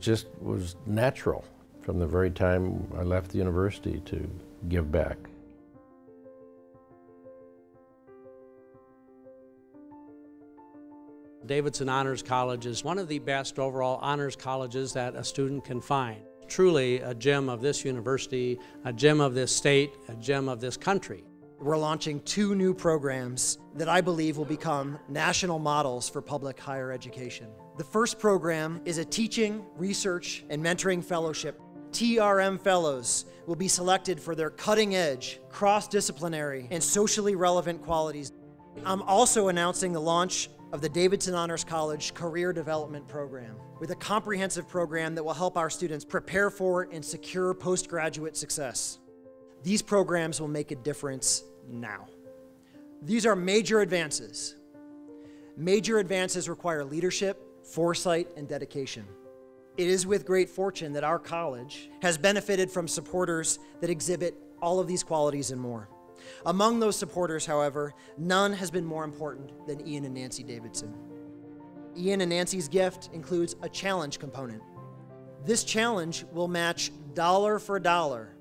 just was natural from the very time I left the university to give back. Davidson Honors College is one of the best overall honors colleges that a student can find. Truly a gem of this university, a gem of this state, a gem of this country. We're launching two new programs that I believe will become national models for public higher education. The first program is a teaching, research, and mentoring fellowship. TRM Fellows will be selected for their cutting edge, cross disciplinary, and socially relevant qualities. I'm also announcing the launch of the Davidson Honors College Career Development Program with a comprehensive program that will help our students prepare for and secure postgraduate success. These programs will make a difference now. These are major advances. Major advances require leadership, foresight, and dedication. It is with great fortune that our college has benefited from supporters that exhibit all of these qualities and more. Among those supporters, however, none has been more important than Ian and Nancy Davidson. Ian and Nancy's gift includes a challenge component. This challenge will match dollar for dollar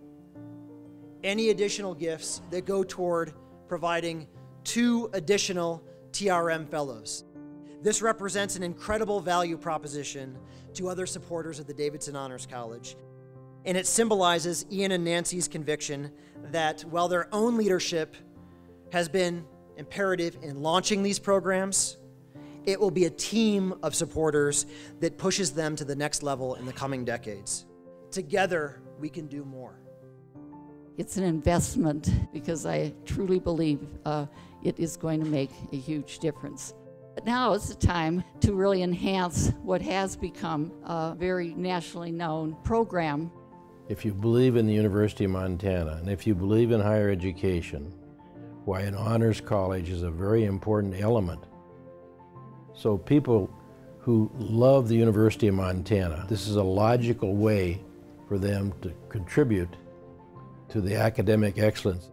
any additional gifts that go toward providing two additional TRM fellows. This represents an incredible value proposition to other supporters of the Davidson Honors College and it symbolizes Ian and Nancy's conviction that while their own leadership has been imperative in launching these programs, it will be a team of supporters that pushes them to the next level in the coming decades. Together, we can do more. It's an investment because I truly believe uh, it is going to make a huge difference. But now is the time to really enhance what has become a very nationally known program if you believe in the University of Montana and if you believe in higher education, why an honors college is a very important element. So people who love the University of Montana, this is a logical way for them to contribute to the academic excellence